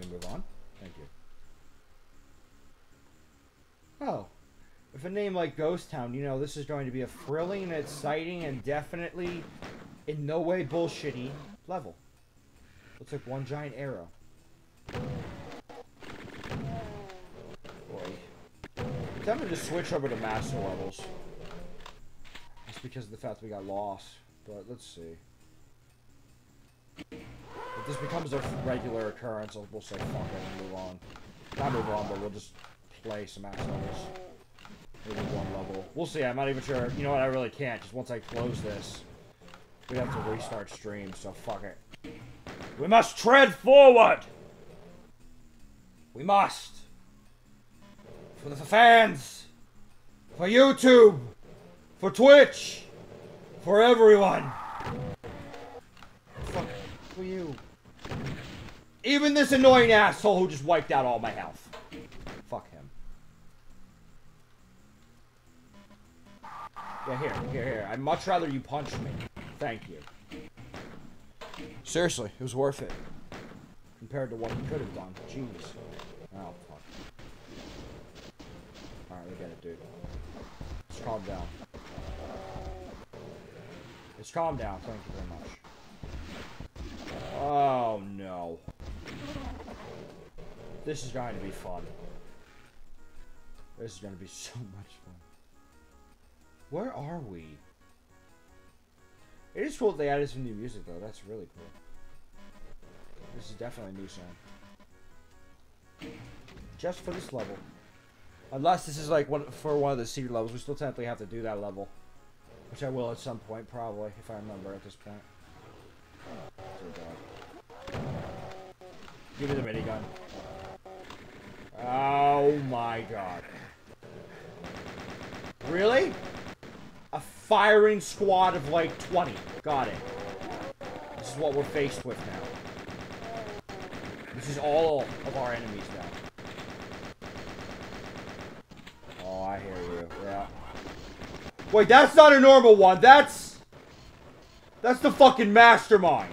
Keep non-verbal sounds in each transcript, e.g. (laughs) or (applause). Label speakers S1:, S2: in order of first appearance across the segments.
S1: Can we move on? Thank you. Oh. With a name like Ghost Town, you know this is going to be a thrilling, exciting, and definitely in no way bullshitty level. Looks like one giant arrow. Boy. I'm tempted to switch over to master levels. Just because of the fact that we got lost. But let's see. This becomes a regular occurrence, we'll say fuck it and move on. Not move on, but we'll just play some max levels. Maybe one level. We'll see, I'm not even sure. You know what, I really can't, because once I close this, we have to restart stream, so fuck it. We must tread forward! We must! For the fans! For YouTube! For Twitch! For everyone! Fuck for you. Even this annoying asshole who just wiped out all my health. Fuck him. Yeah, here, here, here. I'd much rather you punch me. Thank you. Seriously, it was worth it. Compared to what he could have done. Jeez. Oh, fuck. Alright, we get it, dude. Just calm down. Let's calm down. Thank you very much. Oh, no. This is going to be fun. This is going to be (laughs) so much fun. Where are we? It is cool that they added some new music, though. That's really cool. This is definitely a new song. Just for this level. Unless this is like one for one of the secret levels, we still technically have to do that level. Which I will at some point, probably, if I remember at this point. Give me the minigun. Oh my god. Really? A firing squad of like 20. Got it. This is what we're faced with now. This is all of our enemies now. Oh, I hear you. Yeah. Wait, that's not a normal one. That's... That's the fucking mastermind.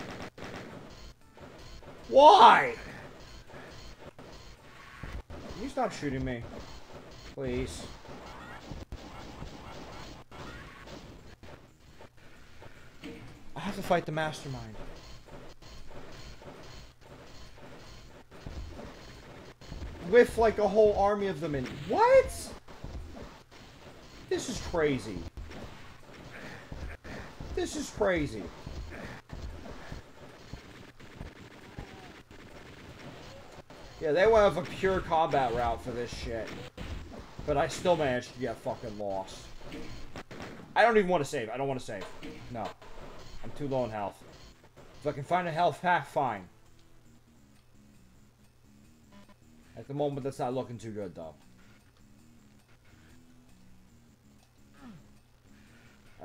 S1: Why? Stop shooting me? Please. I have to fight the mastermind. With like a whole army of them in. What? This is crazy. This is crazy. Yeah, they went with a pure combat route for this shit. But I still managed to get fucking lost. I don't even want to save. I don't want to save. No. I'm too low in health. If I can find a health pack, fine. At the moment, that's not looking too good, though.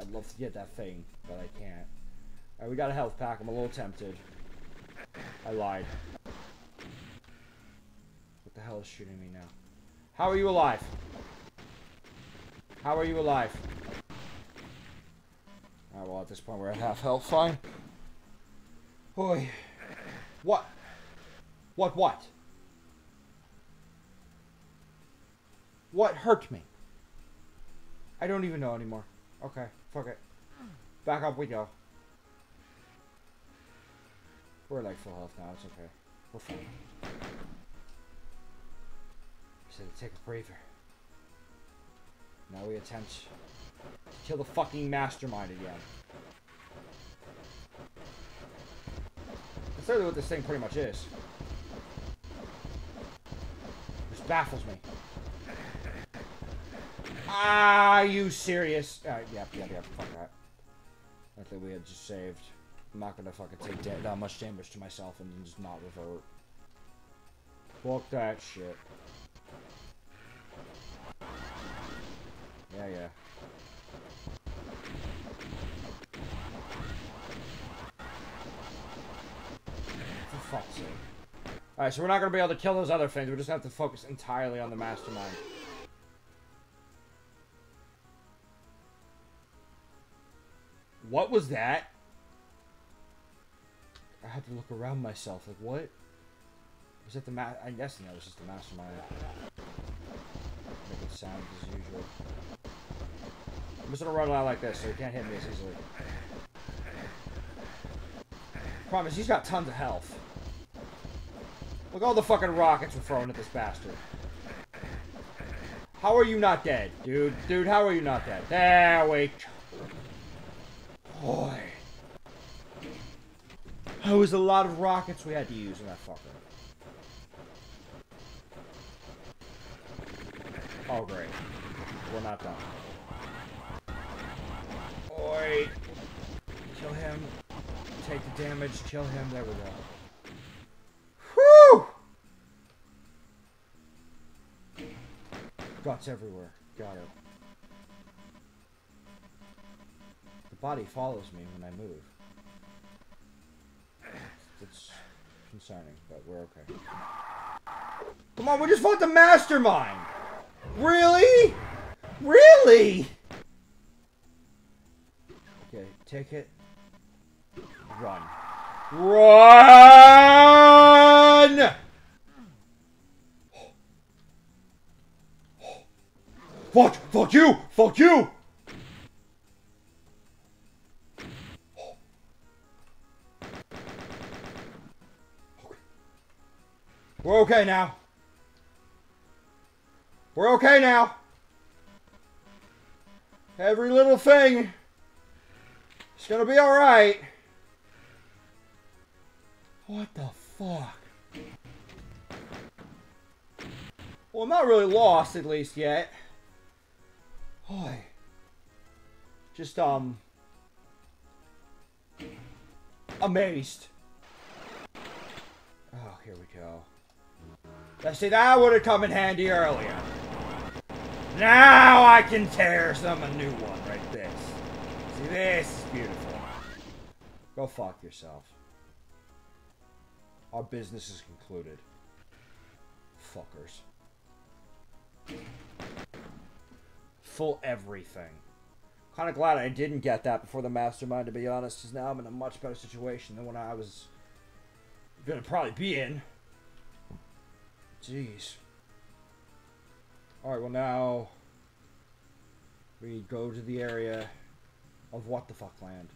S1: I'd love to get that thing, but I can't. Alright, we got a health pack. I'm a little tempted. I lied. The hell is shooting me now? How are you alive? How are you alive? Alright, well, at this point, we're at half health. Fine. Boy. What? What, what? What hurt me? I don't even know anymore. Okay, fuck it. Back up we go. We're like full health now, it's okay. We're fine. To take a breather. Now we attempt to kill the fucking mastermind again. That's literally what this thing pretty much is. This baffles me. Ah, you serious? Uh, yep, yep, yep, fuck that. I think we had just saved. I'm not gonna fucking take da that much damage to myself and then just not revert. Fuck that shit. Yeah, yeah. For fuck's sake. Alright, so we're not gonna be able to kill those other things. We just have to focus entirely on the mastermind. What was that? I had to look around myself. Like, what Was that the ma- I'm guessing that was just the mastermind. Making sounds as usual. I'm just gonna run out like this so he can't hit me as easily. Promise, he's got tons of health. Look all the fucking rockets we're throwing at this bastard. How are you not dead, dude? Dude, how are you not dead? There we go. Boy. That was a lot of rockets we had to use in that fucker. Oh, great. We're not done. Oi! Kill him. Take the damage. Kill him. There we go. Whew! Guts everywhere. Got it. The body follows me when I move. It's concerning, but we're okay. Come on, we just fought the mastermind! Really? Really? Okay, take it. Run. Run! Fuck! Fuck you! Fuck you! We're okay now. We're okay now. Every little thing gonna be alright. What the fuck? Well, I'm not really lost, at least, yet. Boy. Just, um... Amazed. Oh, here we go. I see, that would have come in handy earlier. Now I can tear some a new one right this. This is beautiful. Go fuck yourself. Our business is concluded. Fuckers. Full everything. Kind of glad I didn't get that before the mastermind, to be honest, because now I'm in a much better situation than when I was gonna probably be in. Jeez. Alright, well now we go to the area of what the fuck land.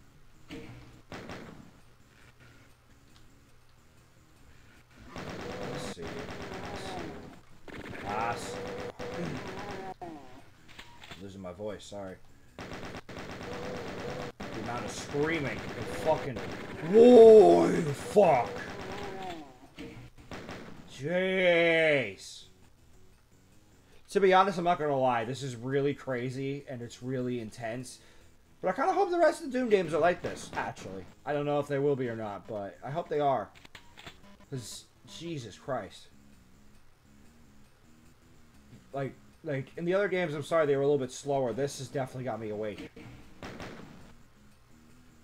S1: Let's see. Ah, Losing my voice, sorry. The amount of screaming and fucking. Whoa, fuck! Jeez. To be honest, I'm not gonna lie. This is really crazy and it's really intense. But I kind of hope the rest of the Doom games are like this. Actually, I don't know if they will be or not, but I hope they are. Cause Jesus Christ. Like, like in the other games, I'm sorry they were a little bit slower. This has definitely got me awake.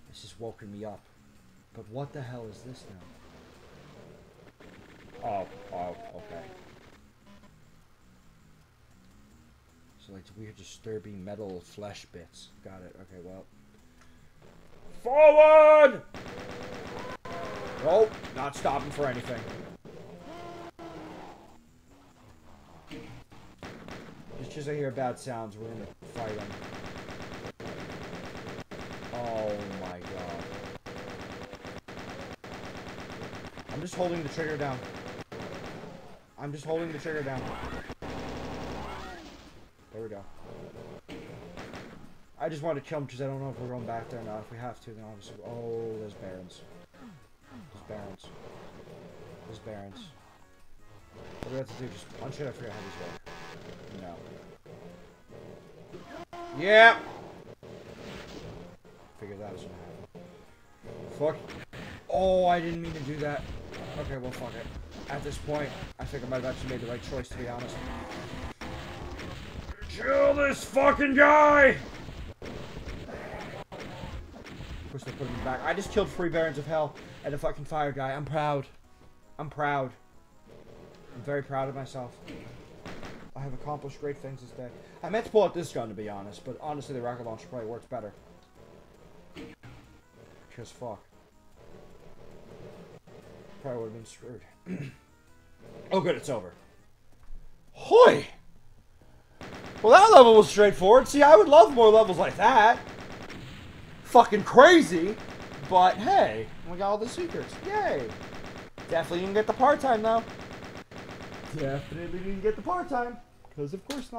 S1: This has woken me up. But what the hell is this now? Oh, oh, okay. So like weird disturbing metal flesh bits. Got it. Okay, well. Forward! Nope, not stopping for anything. It's Just I hear bad sounds, we're gonna fight them. Oh my god. I'm just holding the trigger down. I'm just holding the trigger down. There we go. I just want to kill him because I don't know if we're going back there or not. If we have to, then obviously... Oh, there's Barons. There's Barons. There's Barons. What do we have to do? Just punch it? I forget how these work. No. Yeah! Figured that was gonna happen. Fuck. Oh, I didn't mean to do that. Okay, well, fuck it. At this point, I think I might have actually made the right choice, to be honest. Kill this fucking guy! Of course, they put him back. I just killed three Barons of Hell and a fucking fire guy. I'm proud. I'm proud. I'm very proud of myself. I have accomplished great things this day. I meant to pull out this gun, to be honest, but honestly, the rocket launcher probably works better. Because fuck. Probably would have been screwed. (clears throat) Oh, good, it's over. Hoy! Well, that level was straightforward. See, I would love more levels like that. Fucking crazy. But hey, we got all the secrets. Yay! Definitely didn't get the part time though. Definitely didn't get the part time. Because of course not.